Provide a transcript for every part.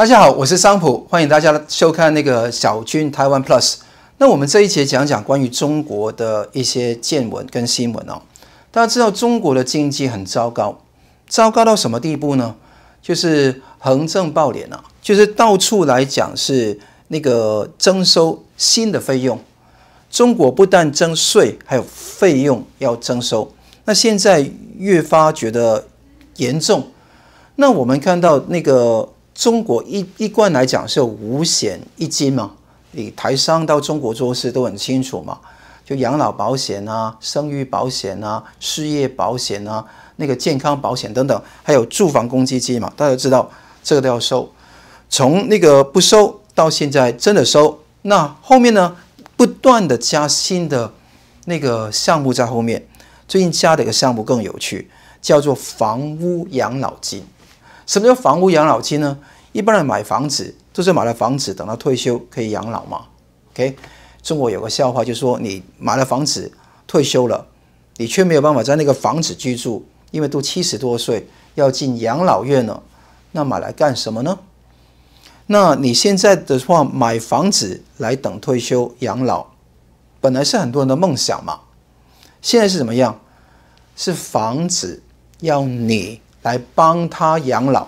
大家好，我是桑普，欢迎大家收看那个小军台湾 Plus。那我们这一节讲讲关于中国的一些见闻跟新闻哦。大家知道中国的经济很糟糕，糟糕到什么地步呢？就是横征暴敛啊，就是到处来讲是那个征收新的费用。中国不但征税，还有费用要征收。那现在越发觉得严重。那我们看到那个。中国一一贯来讲是五险一金嘛，你台商到中国做事都很清楚嘛，就养老保险啊、生育保险啊、失业保险啊、那个健康保险等等，还有住房公积金嘛，大家知道这个都要收。从那个不收到现在真的收，那后面呢不断的加新的那个项目在后面，最近加的一个项目更有趣，叫做房屋养老金。什么叫房屋养老金呢？一般人买房子都是买了房子，等到退休可以养老嘛。OK，中国有个笑话，就是说你买了房子退休了，你却没有办法在那个房子居住，因为都七十多岁要进养老院了，那买来干什么呢？那你现在的话买房子来等退休养老，本来是很多人的梦想嘛。现在是怎么样？是房子要你。来帮他养老，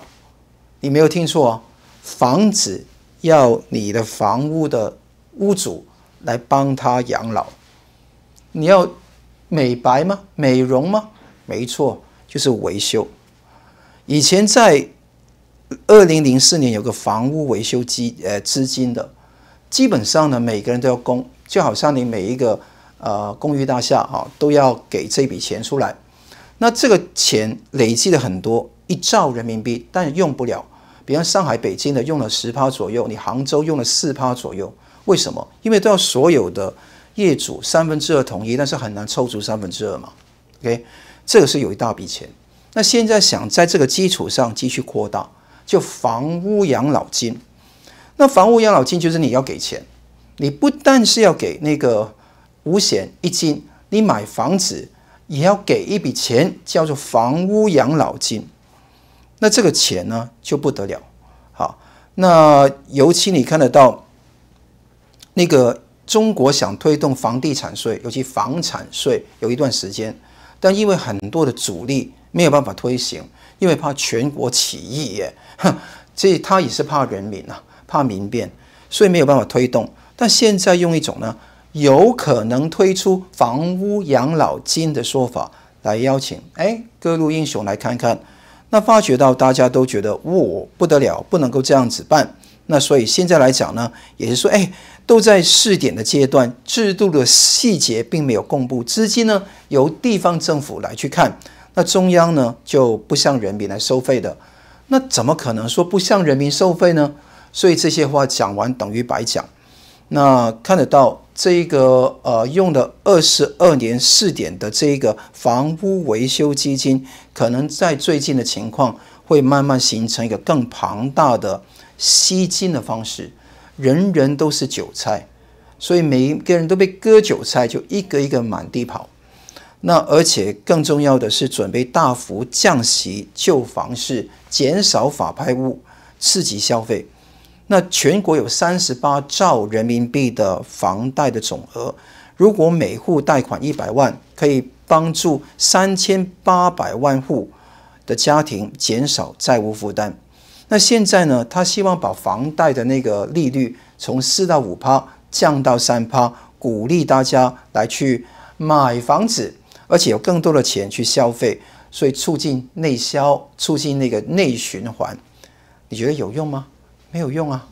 你没有听错，房子要你的房屋的屋主来帮他养老。你要美白吗？美容吗？没错，就是维修。以前在二零零四年有个房屋维修基呃资金的，基本上呢每个人都要供，就好像你每一个呃公寓大厦啊都要给这笔钱出来。那这个钱累积了很多一兆人民币，但用不了。比方上海、北京的用了十趴左右，你杭州用了四趴左右。为什么？因为都要所有的业主三分之二同意，但是很难凑足三分之二嘛。OK，这个是有一大笔钱。那现在想在这个基础上继续扩大，就房屋养老金。那房屋养老金就是你要给钱，你不但是要给那个五险一金，你买房子。也要给一笔钱，叫做房屋养老金。那这个钱呢，就不得了。好，那尤其你看得到，那个中国想推动房地产税，尤其房产税，有一段时间，但因为很多的阻力，没有办法推行，因为怕全国起义耶，哼，所以他也是怕人民啊，怕民变，所以没有办法推动。但现在用一种呢？有可能推出房屋养老金的说法来邀请哎各路英雄来看看，那发觉到大家都觉得哇不得了，不能够这样子办。那所以现在来讲呢，也是说哎都在试点的阶段，制度的细节并没有公布，资金呢由地方政府来去看，那中央呢就不向人民来收费的，那怎么可能说不向人民收费呢？所以这些话讲完等于白讲。那看得到。这一个呃用的二十二年试点的这一个房屋维修基金，可能在最近的情况会慢慢形成一个更庞大的吸金的方式，人人都是韭菜，所以每一个人都被割韭菜，就一个一个满地跑。那而且更重要的是，准备大幅降息救房市，减少法拍屋，刺激消费。那全国有三十八兆人民币的房贷的总额，如果每户贷款一百万，可以帮助三千八百万户的家庭减少债务负担。那现在呢，他希望把房贷的那个利率从四到五趴降到三趴，鼓励大家来去买房子，而且有更多的钱去消费，所以促进内销，促进那个内循环。你觉得有用吗？没有用啊，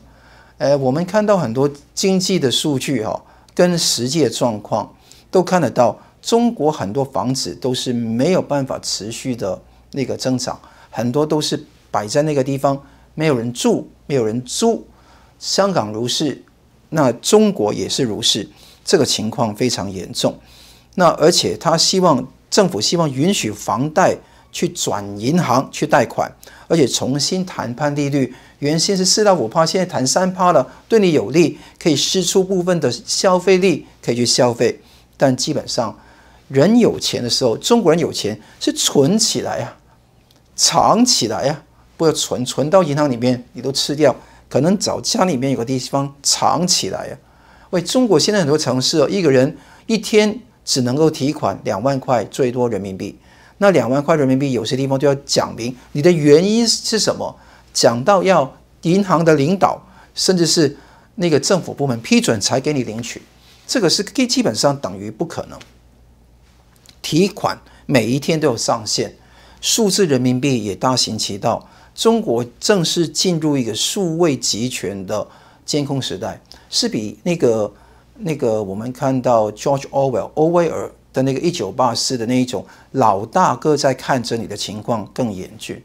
呃，我们看到很多经济的数据哈，跟实际的状况都看得到，中国很多房子都是没有办法持续的那个增长，很多都是摆在那个地方，没有人住，没有人租。香港如是，那中国也是如是，这个情况非常严重。那而且他希望政府希望允许房贷去转银行去贷款，而且重新谈判利率。原先是四到五趴，现在谈三趴了，对你有利，可以释出部分的消费力，可以去消费。但基本上，人有钱的时候，中国人有钱是存起来呀，藏起来呀，不要存，存到银行里面你都吃掉，可能找家里面有个地方藏起来呀。喂，中国现在很多城市哦，一个人一天只能够提款两万块，最多人民币。那两万块人民币，有些地方就要讲明你的原因是什么，讲到要银行的领导，甚至是那个政府部门批准才给你领取，这个是基基本上等于不可能。提款每一天都有上限，数字人民币也大行其道。中国正式进入一个数位集权的监控时代，是比那个那个我们看到 George Orwell 欧威尔的那个一九八四的那一种老大哥在看着你的情况更严峻。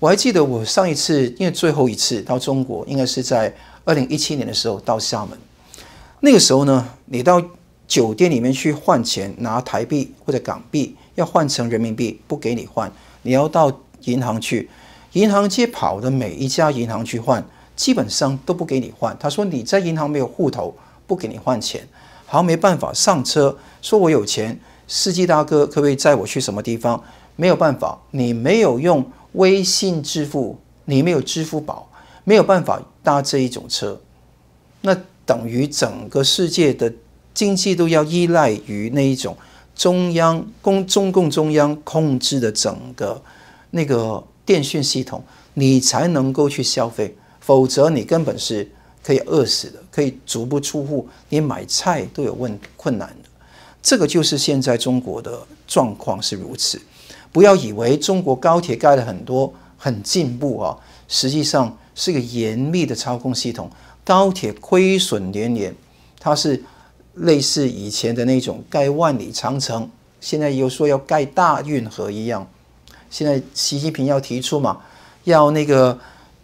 我还记得我上一次，因为最后一次到中国，应该是在二零一七年的时候到厦门。那个时候呢，你到酒店里面去换钱，拿台币或者港币要换成人民币，不给你换，你要到银行去。银行街跑的每一家银行去换，基本上都不给你换。他说你在银行没有户头，不给你换钱。好，没办法，上车说我有钱，司机大哥可不可以载我去什么地方？没有办法，你没有用微信支付，你没有支付宝，没有办法搭这一种车。那等于整个世界的经济都要依赖于那一种中央公中共中央控制的整个那个。电讯系统，你才能够去消费，否则你根本是可以饿死的，可以足不出户，连买菜都有问困难的。这个就是现在中国的状况是如此。不要以为中国高铁盖了很多很进步啊，实际上是个严密的操控系统。高铁亏损连连，它是类似以前的那种盖万里长城，现在又说要盖大运河一样。现在习近平要提出嘛，要那个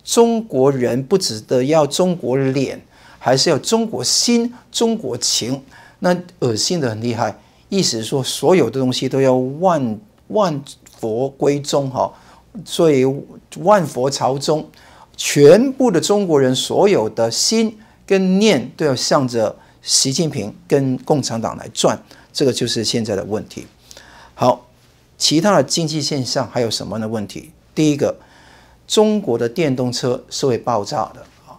中国人不止的要中国脸，还是要中国心、中国情。那恶心的很厉害，意思是说所有的东西都要万万佛归宗哈，所以万佛朝宗，全部的中国人所有的心跟念都要向着习近平跟共产党来转，这个就是现在的问题。好。其他的经济现象还有什么的问题？第一个，中国的电动车是会爆炸的啊！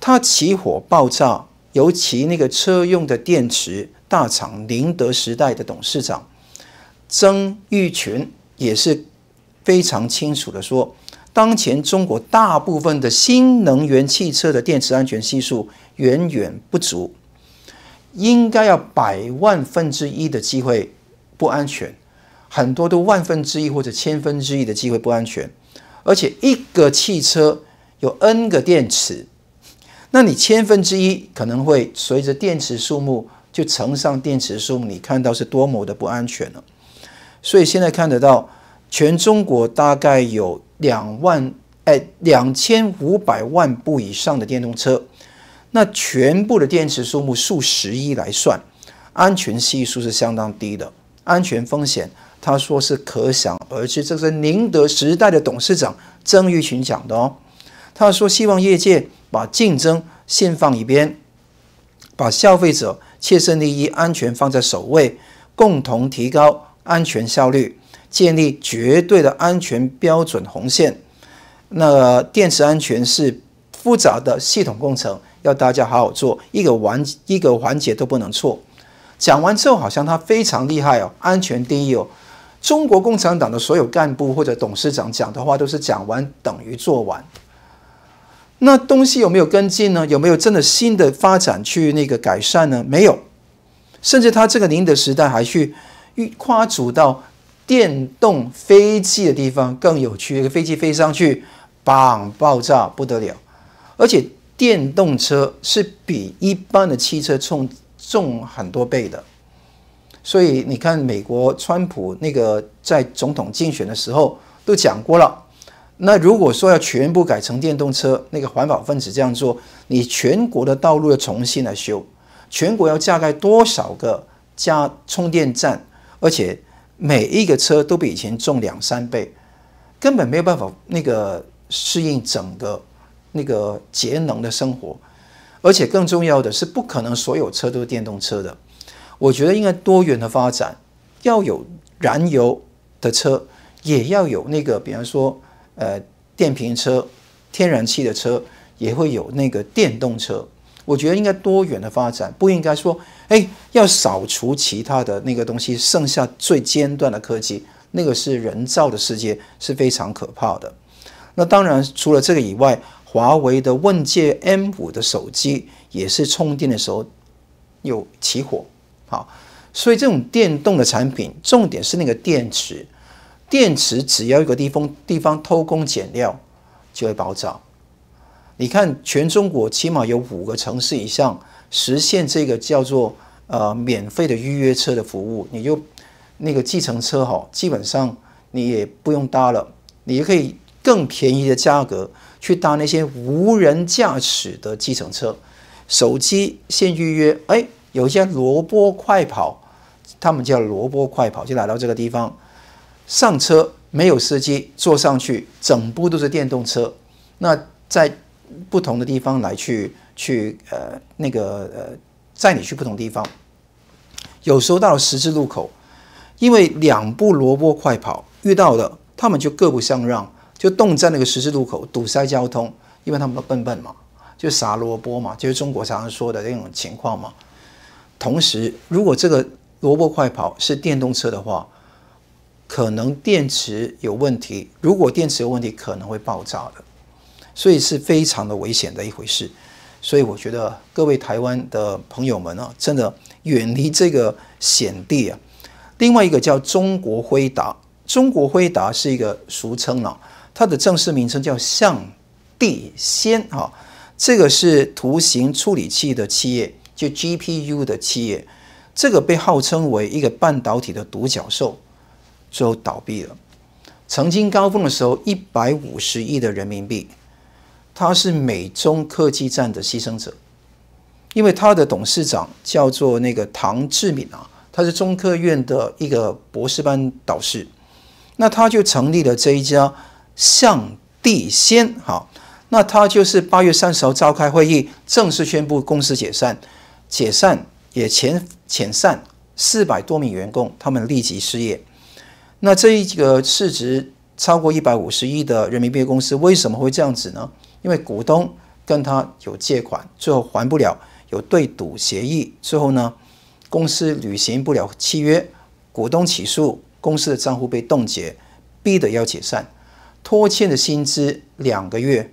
它起火爆炸，尤其那个车用的电池大厂宁德时代的董事长曾毓群也是非常清楚的说，当前中国大部分的新能源汽车的电池安全系数远远不足，应该要百万分之一的机会不安全。很多都万分之一或者千分之一的机会不安全，而且一个汽车有 N 个电池，那你千分之一可能会随着电池数目就乘上电池数目，你看到是多么的不安全了。所以现在看得到，全中国大概有两万哎两千五百万部以上的电动车，那全部的电池数目数十亿来算，安全系数是相当低的，安全风险。他说是可想而知，这是宁德时代的董事长曾毓群讲的哦。他说希望业界把竞争先放一边，把消费者切身利益、安全放在首位，共同提高安全效率，建立绝对的安全标准红线。那电池安全是复杂的系统工程，要大家好好做，一个环一个环节都不能错。讲完之后，好像他非常厉害哦，安全第一哦。中国共产党的所有干部或者董事长讲的话都是讲完等于做完，那东西有没有跟进呢？有没有真的新的发展去那个改善呢？没有，甚至他这个宁德时代还去夸祖到电动飞机的地方更有趣，一个飞机飞上去，砰爆炸不得了，而且电动车是比一般的汽车重重很多倍的。所以你看，美国川普那个在总统竞选的时候都讲过了。那如果说要全部改成电动车，那个环保分子这样做，你全国的道路要重新来修，全国要加盖多少个加充电站，而且每一个车都比以前重两三倍，根本没有办法那个适应整个那个节能的生活。而且更重要的是，不可能所有车都是电动车的。我觉得应该多元的发展，要有燃油的车，也要有那个，比方说，呃，电瓶车、天然气的车，也会有那个电动车。我觉得应该多元的发展，不应该说，哎，要扫除其他的那个东西，剩下最尖端的科技，那个是人造的世界，是非常可怕的。那当然，除了这个以外，华为的问界 M 五的手机也是充电的时候有起火，好，所以这种电动的产品，重点是那个电池，电池只要一个地方地方偷工减料，就会爆炸。你看，全中国起码有五个城市以上实现这个叫做呃免费的预约车的服务，你就那个计程车哈，基本上你也不用搭了，你也可以更便宜的价格去搭那些无人驾驶的计程车，手机先预约，哎，有一些萝卜快跑，他们叫萝卜快跑，就来到这个地方，上车没有司机，坐上去，整部都是电动车，那在。不同的地方来去去呃那个呃载你去不同地方，有时候到了十字路口，因为两部萝卜快跑遇到了，他们就各不相让，就冻在那个十字路口堵塞交通，因为他们都笨笨嘛，就撒萝卜嘛，就是中国常常说的那种情况嘛。同时，如果这个萝卜快跑是电动车的话，可能电池有问题，如果电池有问题，可能会爆炸的。所以是非常的危险的一回事，所以我觉得各位台湾的朋友们啊，真的远离这个险地啊。另外一个叫中国辉达，中国辉达是一个俗称啊，它的正式名称叫向地仙啊，这个是图形处理器的企业，就 GPU 的企业，这个被号称为一个半导体的独角兽，最后倒闭了。曾经高峰的时候，一百五十亿的人民币。他是美中科技战的牺牲者，因为他的董事长叫做那个唐志敏啊，他是中科院的一个博士班导师，那他就成立了这一家向地仙，好，那他就是八月三十号召开会议，正式宣布公司解散，解散也遣遣散四百多名员工，他们立即失业。那这一个市值超过一百五十亿的人民币公司，为什么会这样子呢？因为股东跟他有借款，最后还不了，有对赌协议，最后呢，公司履行不了契约，股东起诉，公司的账户被冻结，逼得要解散，拖欠的薪资两个月，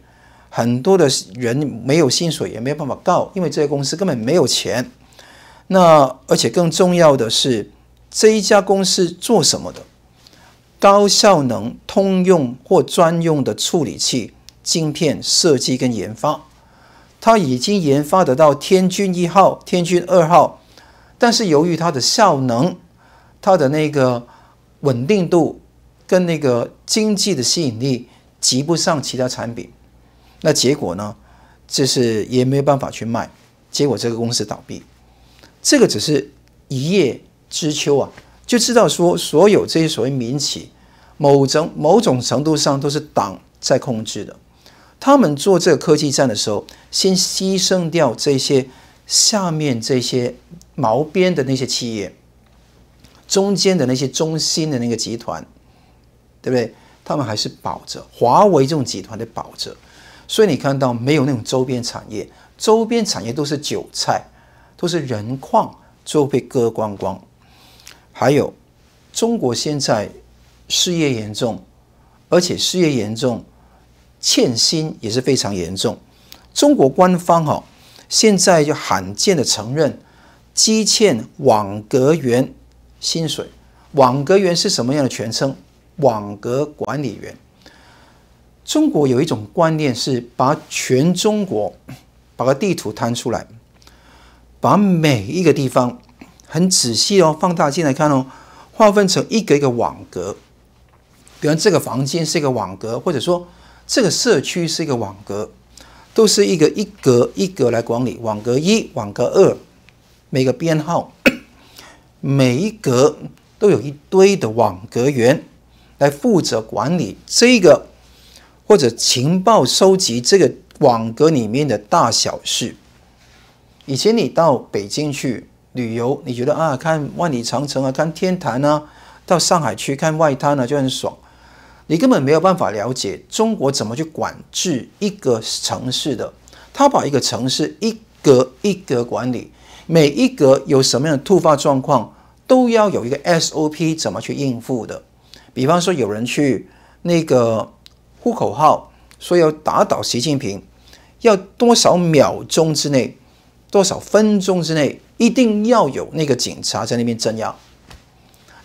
很多的人没有薪水，也没有办法告，因为这些公司根本没有钱。那而且更重要的是，这一家公司做什么的？高效能通用或专用的处理器。晶片设计跟研发，它已经研发得到天军一号、天军二号，但是由于它的效能、它的那个稳定度跟那个经济的吸引力，及不上其他产品，那结果呢，就是也没有办法去卖，结果这个公司倒闭。这个只是一叶知秋啊，就知道说所有这些所谓民企，某种某种程度上都是党在控制的。他们做这个科技战的时候，先牺牲掉这些下面这些毛边的那些企业，中间的那些中心的那个集团，对不对？他们还是保着华为这种集团的保着，所以你看到没有那种周边产业，周边产业都是韭菜，都是人矿，最后被割光光。还有中国现在失业严重，而且失业严重。欠薪也是非常严重。中国官方哈现在就罕见的承认积欠网格员薪水。网格员是什么样的全称？网格管理员。中国有一种观念是把全中国把个地图摊出来，把每一个地方很仔细哦放大镜来看哦，划分成一个一个网格。比方这个房间是一个网格，或者说。这个社区是一个网格，都是一个一格一格来管理。网格一、网格二，每个编号，每一格都有一堆的网格员来负责管理这个或者情报收集这个网格里面的大小事。以前你到北京去旅游，你觉得啊，看万里长城啊，看天坛啊，到上海去看外滩啊，就很爽。你根本没有办法了解中国怎么去管制一个城市的。他把一个城市一格一格管理，每一格有什么样的突发状况，都要有一个 SOP 怎么去应付的。比方说，有人去那个呼口号，说要打倒习近平，要多少秒钟之内，多少分钟之内，一定要有那个警察在那边镇压，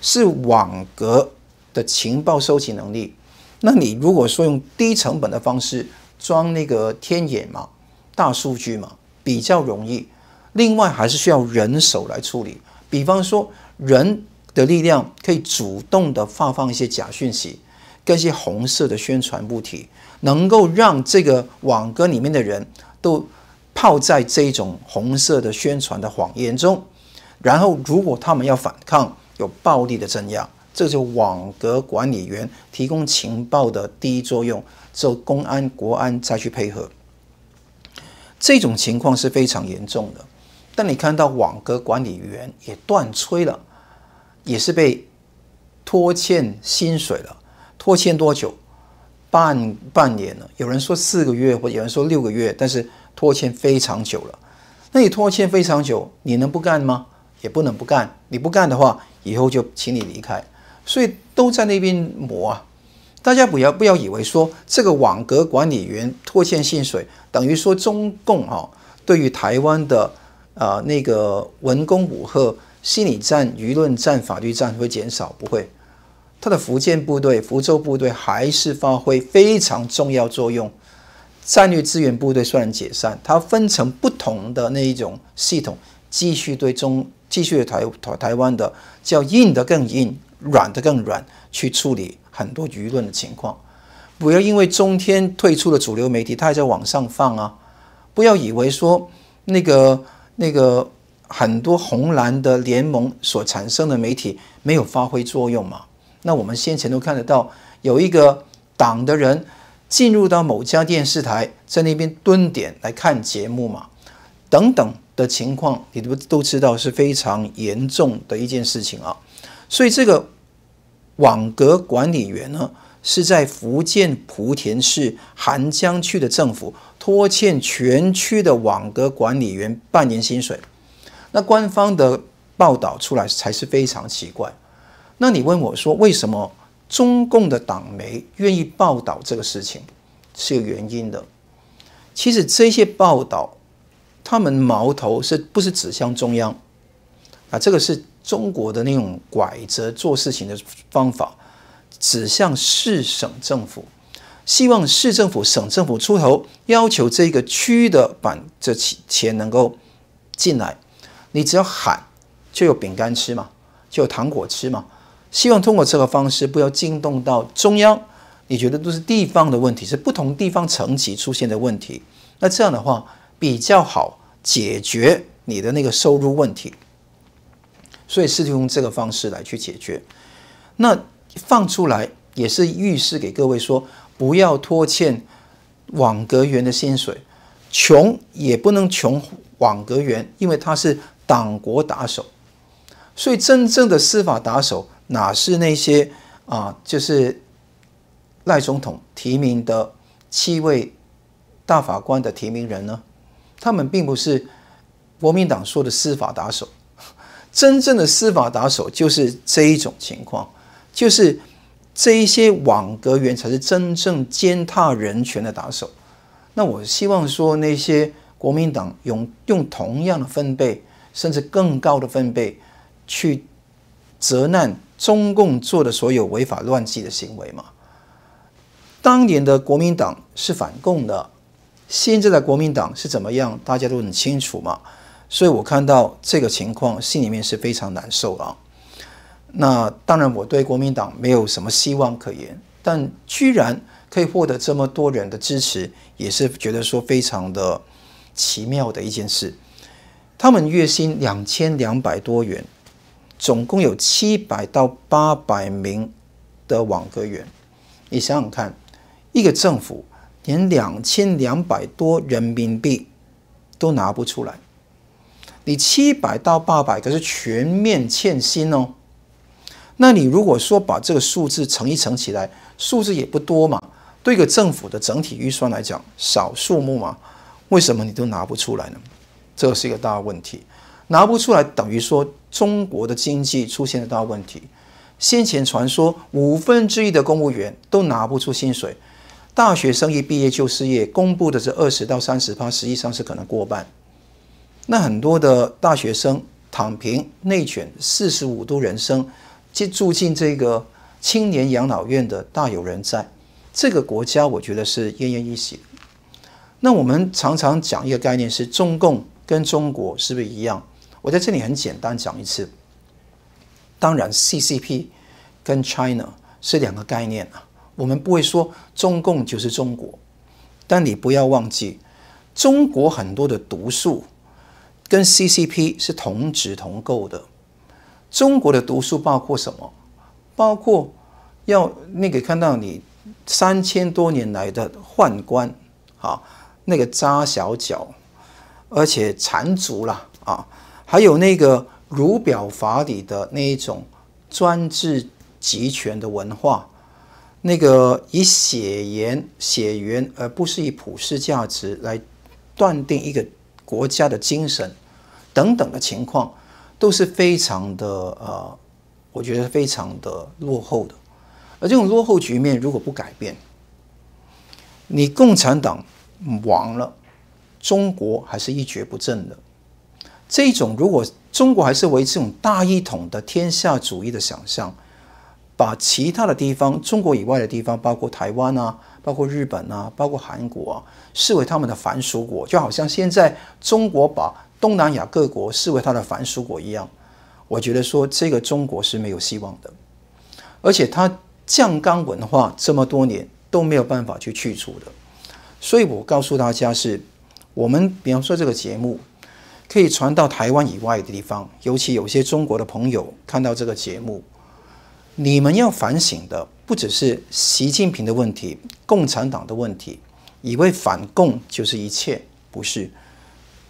是网格的情报收集能力。那你如果说用低成本的方式装那个天眼嘛？大数据嘛，比较容易。另外还是需要人手来处理。比方说，人的力量可以主动的发放一些假讯息，跟一些红色的宣传物体，能够让这个网格里面的人都泡在这种红色的宣传的谎言中。然后，如果他们要反抗，有暴力的镇压，这就网格管理员提供情报的第一作用，之后公安、国安再去配合。这种情况是非常严重的，但你看到网格管理员也断炊了，也是被拖欠薪水了，拖欠多久？半半年了，有人说四个月，或有人说六个月，但是拖欠非常久了。那你拖欠非常久，你能不干吗？也不能不干。你不干的话，以后就请你离开。所以都在那边磨啊。大家不要不要以为说这个网格管理员拖欠薪水，等于说中共哈对于台湾的啊那个文攻武赫、心理战、舆论战、法律战会减少？不会，他的福建部队、福州部队还是发挥非常重要作用。战略支援部队虽然解散，它分成不同的那一种系统，继续对中继续台台台湾的叫硬的更硬，软的更软去处理。很多舆论的情况，不要因为中天退出了主流媒体，它还在往上放啊！不要以为说那个那个很多红蓝的联盟所产生的媒体没有发挥作用嘛？那我们先前都看得到，有一个党的人进入到某家电视台，在那边蹲点来看节目嘛，等等的情况，你都都知道是非常严重的一件事情啊！所以这个。网格管理员呢，是在福建莆田市涵江区的政府拖欠全区的网格管理员半年薪水。那官方的报道出来才是非常奇怪。那你问我说，为什么中共的党媒愿意报道这个事情，是有原因的。其实这些报道，他们矛头是不是指向中央？啊，这个是。中国的那种拐着做事情的方法，指向市省政府，希望市政府、省政府出头，要求这个区的把这钱能够进来。你只要喊，就有饼干吃嘛，就有糖果吃嘛。希望通过这个方式，不要惊动到中央。你觉得都是地方的问题，是不同地方层级出现的问题。那这样的话比较好解决你的那个收入问题。所以试图用这个方式来去解决，那放出来也是预示给各位说，不要拖欠网格员的薪水，穷也不能穷网格员，因为他是党国打手。所以真正的司法打手哪是那些啊？就是赖总统提名的七位大法官的提名人呢？他们并不是国民党说的司法打手。真正的司法打手就是这一种情况，就是这一些网格员才是真正践踏人权的打手。那我希望说，那些国民党用用同样的分贝，甚至更高的分贝，去责难中共做的所有违法乱纪的行为嘛？当年的国民党是反共的，现在的国民党是怎么样？大家都很清楚嘛。所以我看到这个情况，心里面是非常难受啊。那当然，我对国民党没有什么希望可言，但居然可以获得这么多人的支持，也是觉得说非常的奇妙的一件事。他们月薪两千两百多元，总共有七百到八百名的网格员。你想想看，一个政府连两千两百多人民币都拿不出来。你七百到八百，可是全面欠薪哦。那你如果说把这个数字乘一乘起来，数字也不多嘛，对个政府的整体预算来讲，少数目嘛，为什么你都拿不出来呢？这是一个大问题，拿不出来等于说中国的经济出现了大问题。先前传说五分之一的公务员都拿不出薪水，大学生一毕业就失业，公布的是二十到三十趴，实际上是可能过半。那很多的大学生躺平、内卷、四十五度人生，去住进这个青年养老院的大有人在。这个国家我觉得是奄奄一息。那我们常常讲一个概念是中共跟中国是不是一样？我在这里很简单讲一次。当然，CCP 跟 China 是两个概念啊。我们不会说中共就是中国，但你不要忘记，中国很多的毒素跟 CCP 是同质同构的。中国的毒素包括什么？包括要那个看到你三千多年来的宦官啊，那个扎小脚，而且缠足了啊，还有那个。儒表法理的那一种专制集权的文化，那个以血缘血缘而不是以普世价值来断定一个国家的精神等等的情况，都是非常的呃，我觉得非常的落后的。而这种落后局面如果不改变，你共产党亡了，中国还是一蹶不振的。这种如果。中国还是维持这种大一统的天下主义的想象，把其他的地方、中国以外的地方，包括台湾啊、包括日本啊、包括韩国啊，视为他们的凡属国，就好像现在中国把东南亚各国视为他的凡属国一样。我觉得说这个中国是没有希望的，而且他酱缸文化这么多年都没有办法去去除的。所以我告诉大家是，我们比方说这个节目。可以传到台湾以外的地方，尤其有些中国的朋友看到这个节目，你们要反省的不只是习近平的问题、共产党的问题，以为反共就是一切，不是，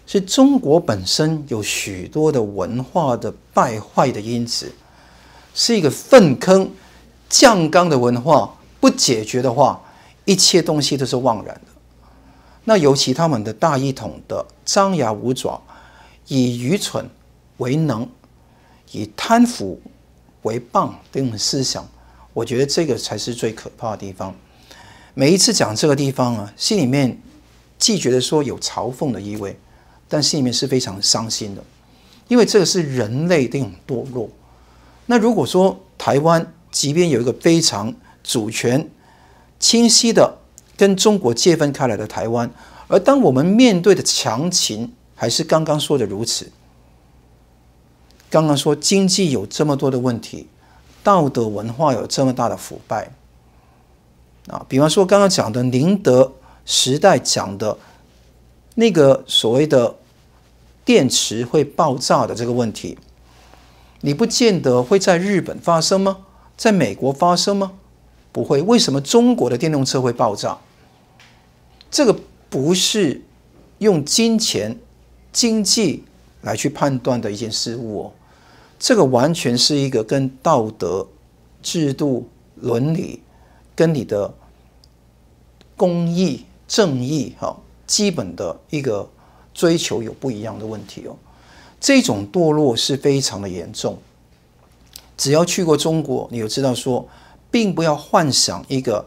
是中国本身有许多的文化的败坏的因子，是一个粪坑、酱缸的文化，不解决的话，一切东西都是枉然的。那尤其他们的大一统的张牙舞爪。以愚蠢为能，以贪腐为棒这种思想，我觉得这个才是最可怕的地方。每一次讲这个地方啊，心里面既觉得说有嘲讽的意味，但心里面是非常伤心的，因为这个是人类的一种堕落。那如果说台湾即便有一个非常主权清晰的跟中国界分开来的台湾，而当我们面对的强秦。还是刚刚说的如此。刚刚说经济有这么多的问题，道德文化有这么大的腐败啊！比方说刚刚讲的宁德时代讲的那个所谓的电池会爆炸的这个问题，你不见得会在日本发生吗？在美国发生吗？不会。为什么中国的电动车会爆炸？这个不是用金钱。经济来去判断的一件事物哦，这个完全是一个跟道德、制度、伦理跟你的公义、正义哈基本的一个追求有不一样的问题哦。这种堕落是非常的严重。只要去过中国，你就知道说，并不要幻想一个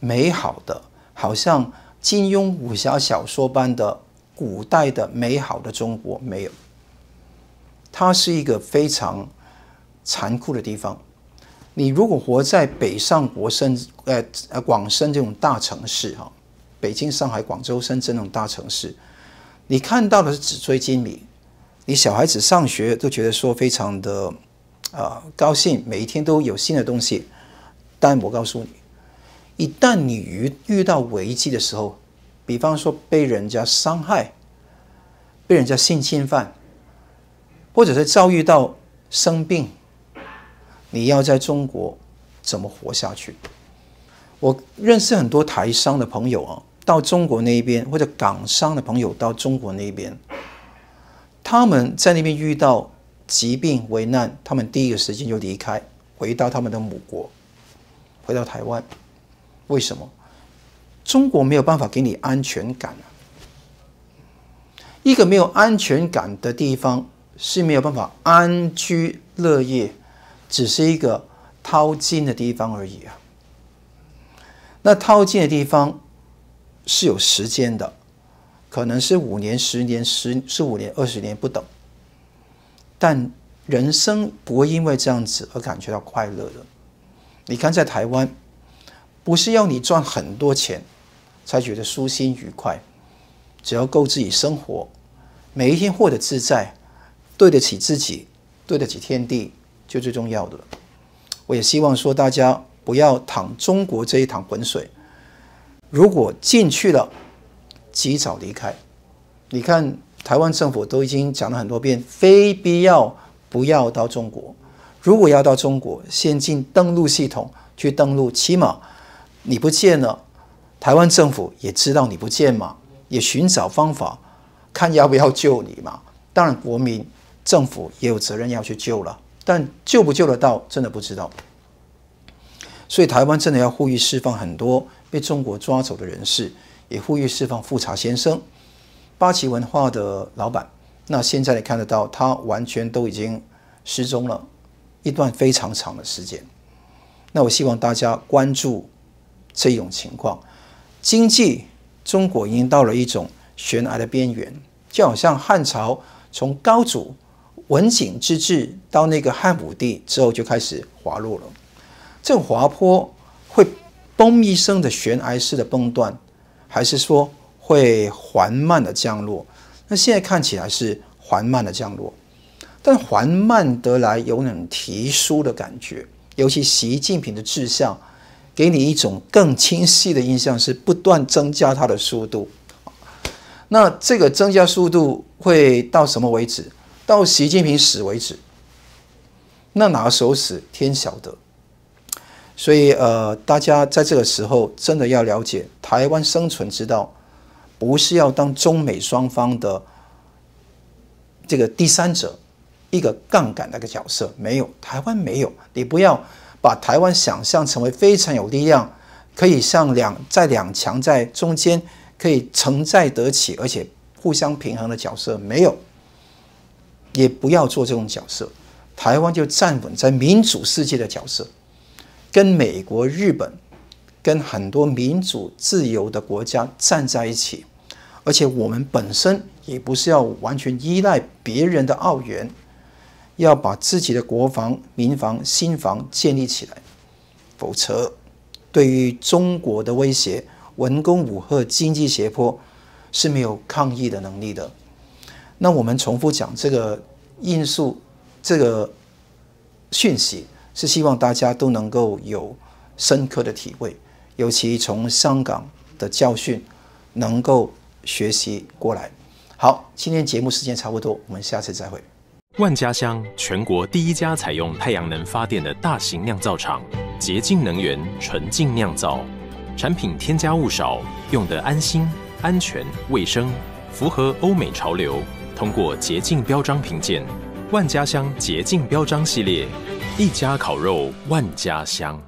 美好的，好像金庸武侠小说般的。古代的美好的中国没有，它是一个非常残酷的地方。你如果活在北上广深呃呃广深这种大城市哈，北京、上海、广州、深圳那种大城市，你看到的是纸醉金迷，你小孩子上学都觉得说非常的啊高兴，每一天都有新的东西。但我告诉你，一旦你遇遇到危机的时候，比方说被人家伤害，被人家性侵犯，或者是遭遇到生病，你要在中国怎么活下去？我认识很多台商的朋友啊，到中国那边，或者港商的朋友到中国那边，他们在那边遇到疾病危难，他们第一个时间就离开，回到他们的母国，回到台湾。为什么？中国没有办法给你安全感啊！一个没有安全感的地方是没有办法安居乐业，只是一个掏金的地方而已啊。那掏金的地方是有时间的，可能是五年、十年、十十五年、二十年不等。但人生不会因为这样子而感觉到快乐的。你看，在台湾，不是要你赚很多钱才觉得舒心愉快。只要够自己生活，每一天活得自在，对得起自己，对得起天地，就最重要的了。我也希望说，大家不要淌中国这一趟浑水。如果进去了，及早离开。你看，台湾政府都已经讲了很多遍，非必要不要到中国。如果要到中国，先进登录系统去登录，起码你不见了，台湾政府也知道你不见嘛。也寻找方法，看要不要救你嘛？当然，国民政府也有责任要去救了，但救不救得到，真的不知道。所以，台湾真的要呼吁释放很多被中国抓走的人士，也呼吁释放富察先生，八旗文化的老板。那现在你看得到，他完全都已经失踪了一段非常长的时间。那我希望大家关注这种情况，经济。中国已经到了一种悬崖的边缘，就好像汉朝从高祖文景之治到那个汉武帝之后就开始滑落了。这个滑坡嘣一声的悬崖式的崩断，还是说会缓慢的降落？那现在看起来是缓慢的降落，但缓慢得来有种提速的感觉，尤其习近平的志向。给你一种更清晰的印象，是不断增加它的速度。那这个增加速度会到什么为止？到习近平死为止。那哪个时候死，天晓得。所以，呃，大家在这个时候真的要了解，台湾生存之道，不是要当中美双方的这个第三者，一个杠杆那个角色。没有，台湾没有，你不要。把台湾想象成为非常有力量，可以像两在两强在中间可以承载得起，而且互相平衡的角色没有，也不要做这种角色。台湾就站稳在民主世界的角色，跟美国、日本、跟很多民主自由的国家站在一起，而且我们本身也不是要完全依赖别人的澳元。要把自己的国防、民防、新防建立起来，否则对于中国的威胁、文攻武赫、经济胁迫是没有抗议的能力的。那我们重复讲这个因素、这个讯息，是希望大家都能够有深刻的体会，尤其从香港的教训能够学习过来。好，今天节目时间差不多，我们下次再会。万家香，全国第一家采用太阳能发电的大型酿造厂，洁净能源，纯净酿造，产品添加物少，用得安心、安全、卫生，符合欧美潮流，通过洁净标章评鉴。万家香洁净标章系列，一家烤肉万家香。